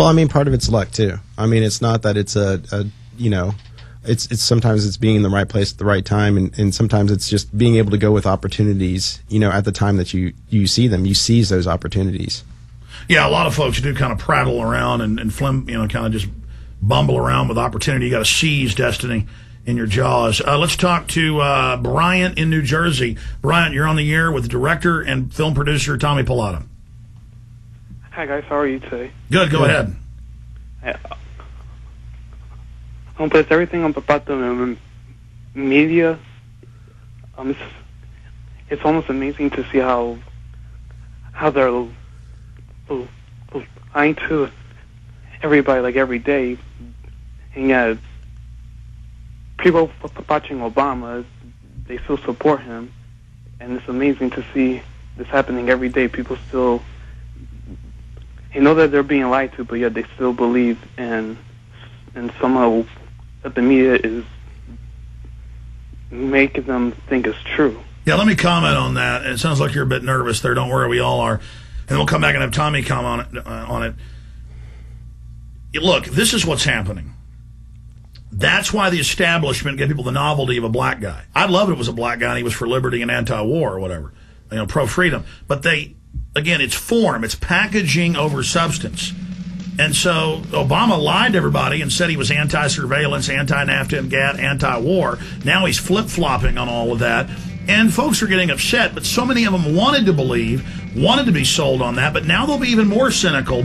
Well, I mean, part of it's luck too. I mean, it's not that it's a, a you know, it's it's sometimes it's being in the right place at the right time, and, and sometimes it's just being able to go with opportunities. You know, at the time that you you see them, you seize those opportunities. Yeah, a lot of folks do kind of prattle around and, and flim, you know, kind of just bumble around with opportunity. You got to seize destiny in your jaws. Uh, let's talk to uh, Bryant in New Jersey. Bryant, you're on the air with director and film producer Tommy Pallotta. Hi guys, how are you today? Good, go ahead. Um, but it's everything about the um, media. Um, it's, it's almost amazing to see how how they're l- l- lying to everybody like every day, and yet people f- watching Obama, they still support him, and it's amazing to see this happening every day. People still, they know that they're being lied to, but yet they still believe in, and somehow that the media is making them think it's true. Yeah, let me comment on that. It sounds like you're a bit nervous there. Don't worry, we all are. And we'll come back and have Tommy comment on it. Uh, on it. Look, this is what's happening. That's why the establishment gave people the novelty of a black guy. I'd love it it was a black guy and he was for liberty and anti-war or whatever, you know, pro-freedom. But they, again, it's form, it's packaging over substance. And so Obama lied to everybody and said he was anti-surveillance, anti-NAFTA and GATT, anti-war. Now he's flip-flopping on all of that. And folks are getting upset, but so many of them wanted to believe, wanted to be sold on that, but now they'll be even more cynical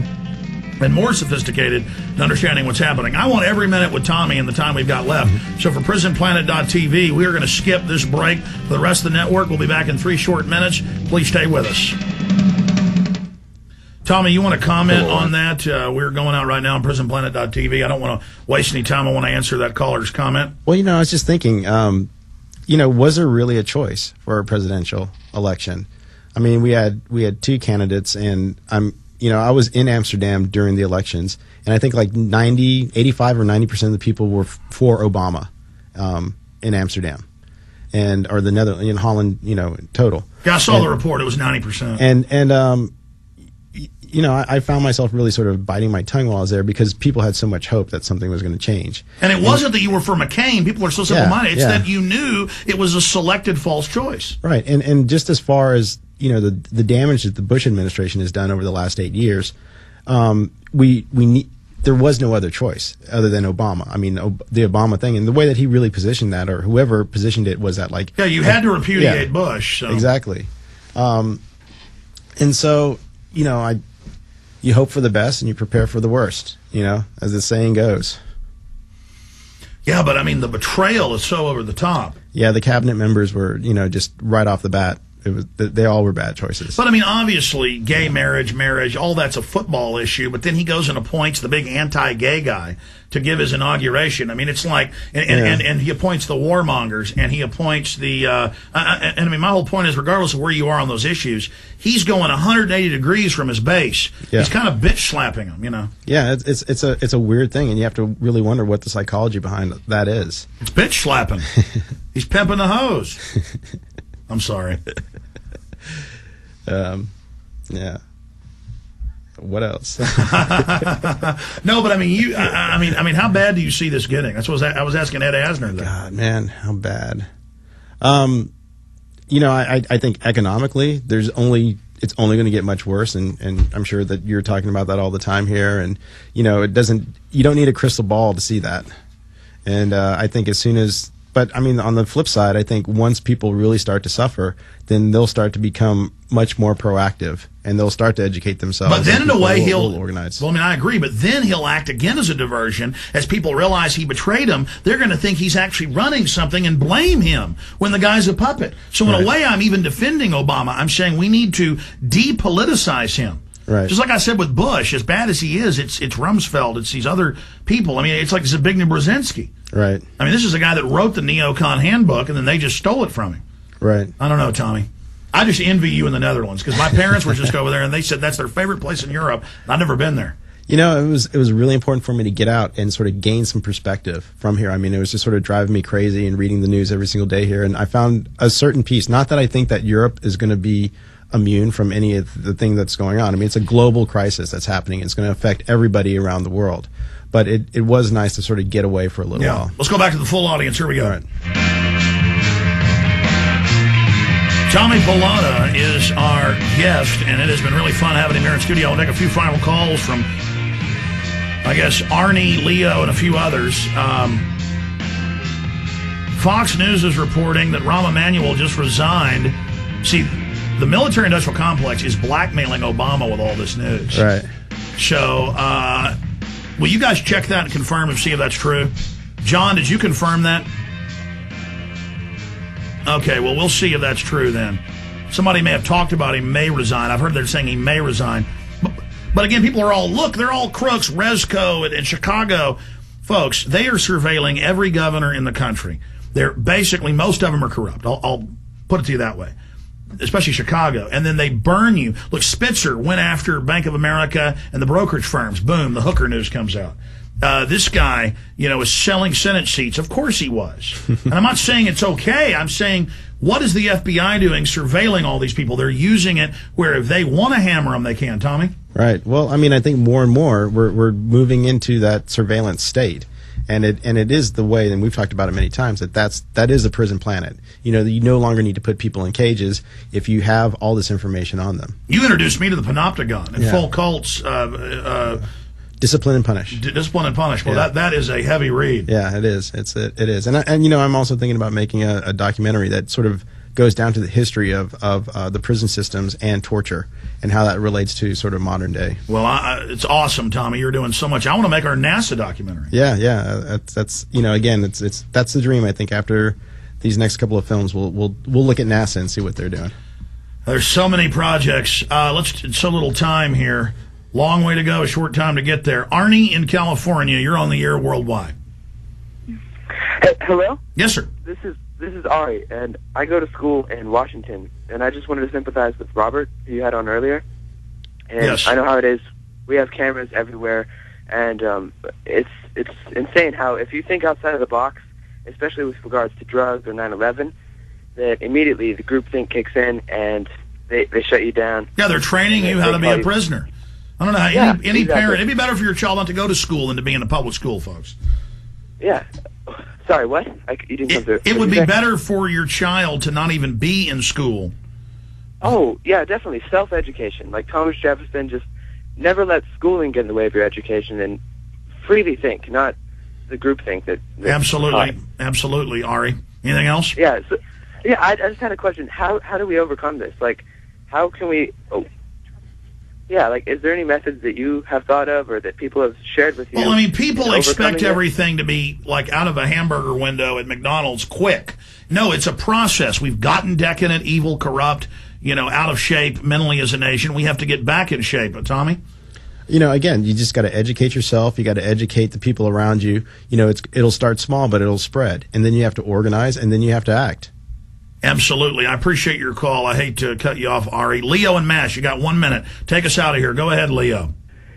and more sophisticated in understanding what's happening. I want every minute with Tommy in the time we've got left. Mm-hmm. So for PrisonPlanet.tv, we are going to skip this break. For the rest of the network, we'll be back in three short minutes. Please stay with us. Tommy, you want to comment on that? Uh, we're going out right now on PrisonPlanet.tv. I don't want to waste any time. I want to answer that caller's comment. Well, you know, I was just thinking, um, you know, was there really a choice for a presidential election? I mean, we had we had two candidates, and I'm, you know, I was in Amsterdam during the elections, and I think like 90, 85 or 90 percent of the people were f- for Obama um, in Amsterdam, and or the Netherlands in Holland, you know, total. Yeah, I saw And- the report. It was 90%. and and um, you know, I, I found myself really sort of biting my tongue while I was there because people had so much hope that something was going to change. And it wasn't that you were for McCain. People are so simple minded. It's yeah. that you knew it was a selected false choice. Right, and and just as far as you know, the the damage that the Bush administration has done over the last eight years, um, we we need. There was no other choice other than Obama. I mean, Ob- the Obama thing, and the way that he really positioned that, or whoever positioned it, was that like Yeah, you had to repudiate Bush. So. exactly. Um, and so, you know, I you hope for the best and you prepare for the worst. You know, as the saying goes. Yeah, but I mean, the betrayal is so over the top. Yeah, the cabinet members were, you know, just right off the bat. It was they all were bad choices. But I mean, obviously, gay marriage, marriage, all that's a football issue. But then he goes and appoints the big anti-gay guy to give his inauguration. I mean, it's like, and, and, Yeah. and, and he appoints the warmongers, and he appoints the. Uh, I- I- and I mean, my whole point is, regardless of where you are on those issues, he's going 180 degrees from his base. Yeah. He's kind of bitch slapping him, you know. Yeah, it's, it's it's a it's a weird thing, and you have to really wonder what the psychology behind that is. It's bitch slapping. he's pimping the hose. I'm sorry. Um, yeah. What else? No, but I mean, you. I, I mean, I mean, how bad do you see this getting? That's what I was, I was asking Ed Asner. That. God, man, how bad. Um, you know, I I- I think economically, there's only it's only going to get much worse, and and I'm sure that you're talking about that all the time here, and you know, it doesn't. You don't need a crystal ball to see that, and uh, I think as soon as. But I mean, on the flip side, I think once people really start to suffer, then they'll start to become much more proactive, and they'll start to educate themselves. But then, in a way, people he'll will organize. Well, I mean, I agree, but then he'll act again as a diversion. As people realize he betrayed them, they're going to think he's actually running something and blame him when the guy's a puppet. So, in Right. a way, I'm even defending Obama. I'm saying we need to depoliticize him. Right. Just like I said with Bush, as bad as he is, it's it's Rumsfeld, it's these other people. I mean, it's like Zbigniew Brzezinski. Right, I mean, this is a guy that wrote the neocon handbook, and then they just stole it from him. right. I don't know, Tommy. I just envy you in the Netherlands because my parents were just over there, and they said that's their favorite place in Europe. I've never been there. You know, it was it was really important for me to get out and sort of gain some perspective from here. I mean, it was just sort of driving me crazy and reading the news every single day here, and I found a certain peace. Not that I think that Europe is going to be immune from any of the thing that's going on. I mean, it's a global crisis that's happening. It's going to affect everybody around the world. But it, it was nice to sort of get away for a little Yeah. while. Let's go back to the full audience. Here we go. All right. Tommy Pallotta is our guest, and it has been really fun having him here in studio. I'll take a few final calls from, I guess, Arnie, Leo, and a few others. Um, Fox News is reporting that Rahm Emanuel just resigned. See, the military industrial complex is blackmailing Obama with all this news. Right. So, uh, will you guys check that and confirm and see if that's true? John, did you confirm that? Okay, well, we'll see if that's true then. Somebody may have talked about he may resign. I've heard they're saying he may resign. But, but again, people are all, look, they're all crooks. Rezko and, and Chicago. Folks, they are surveilling every governor in the country. They're basically, most of them are corrupt. I'll, I'll put it to you that way especially Chicago, and then they burn you. Look, Spitzer went after Bank of America and the brokerage firms. Boom, the hooker news comes out. Uh, this guy, you know, is selling Senate seats. Of course he was. and I'm not saying it's okay. I'm saying, what is the FBI doing surveilling all these people? They're using it where if they want to hammer them, they can. Tommy? Right. Well, I mean, I think more and more we're we're moving into that surveillance state, and it and it is the way, and we've talked about it many times that that's that is a prison planet. You know, you no longer need to put people in cages if you have all this information on them. You introduced me to the Panopticon and Yeah. Foucault's, uh, uh, Discipline and punish. discipline and punish. Well, Yeah. that, that is a heavy read. Yeah, it is. It's it, it is, and I, and you know, I'm also thinking about making a, a documentary that sort of goes down to the history of of uh, the prison systems and torture and how that relates to sort of modern day. Well, I, I- it's awesome, Tommy. You're doing so much. I want to make our NASA documentary. Yeah, yeah. uh, That's that's you know, again, it's it's that's the dream. I think after these next couple of films, we'll we'll we'll look at NASA and see what they're doing. There's so many projects. Uh, let's. It's so little time here. Long way to go. A short time to get there. Arnie in California. You're on the air worldwide. Hey, hello, Yes, sir. This is Ari, and I go to school in Washington, and I just wanted to sympathize with Robert, who you had on earlier. And Yes. I know how it is. We have cameras everywhere, and um, it's it's insane how if you think outside of the box, especially with regards to drugs or 9/11, that immediately the group groupthink kicks in and they they shut you down. Yeah, they're training you how to be a prisoner. I don't know how Yeah, any, any exactly. parent. It'd be better for your child not to go to school than to be in a public school, folks. Yeah. Sorry, what? I, you didn't come It, through. it What'd be better for your child to not even be in school. Oh, yeah, definitely. Self education. Like Thomas Jefferson just never let schooling get in the way of your education and freely think, not the group think that. Absolutely, absolutely, Ari. Anything else? Yeah. So, yeah, I, I just had a question. How how do we overcome this? Like, how can we? Oh, Yeah, like, is there any methods that you have thought of or that people have shared with you? Well, I mean, people expect overcoming this? everything to be like out of a hamburger window at McDonald's quick. No, it's a process. We've gotten decadent, evil, corrupt, you know, out of shape mentally as a nation. We have to get back in shape. But Tommy, You know, again, you just got to educate yourself. You got to educate the people around you. You know, it's it'll start small, but it'll spread, and then you have to organize, and then you have to act. Absolutely. I appreciate your call. I hate to cut you off, Ari. Leo and Mash, you got one minute. Take us out of here. Go ahead, Leo.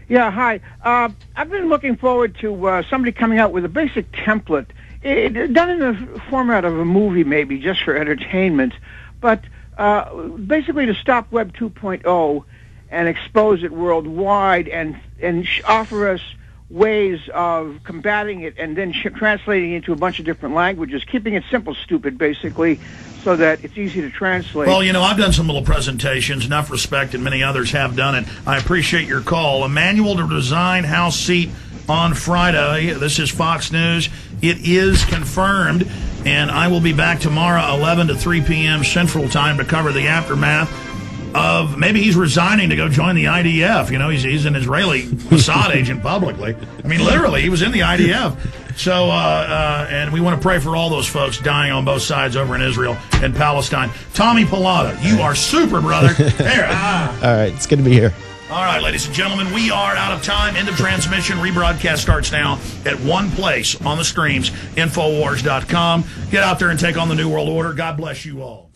Yeah, hi. Uh, I've been looking forward to uh, somebody coming out with a basic template, it, done in the format of a movie, maybe just for entertainment, but uh, basically to stop Web 2.0 and expose it worldwide, and and offer us ways of combating it, and then translating it into a bunch of different languages, keeping it simple, stupid, basically, so that it's easy to translate. Well, you know, I've done some little presentations. Enough respect, and many others have done it. I appreciate your call. A manual to design House seat on Friday. This is Fox News. It is confirmed, and I will be back tomorrow, 11 to 3 p.m. Central Time, to cover the aftermath of maybe he's resigning to go join the IDF. You know, he's, he's an Israeli Mossad agent publicly. I mean, literally, he was in the IDF. So, uh, uh, and we want to pray for all those folks dying on both sides over in Israel and Palestine. Tommy Pallotta, you are super, brother. There, ah. All right, it's good to be here. All right, ladies and gentlemen, we are out of time. End of transmission. Rebroadcast starts now at one place on the streams, Infowars.com. Get out there and take on the New World Order. God bless you all.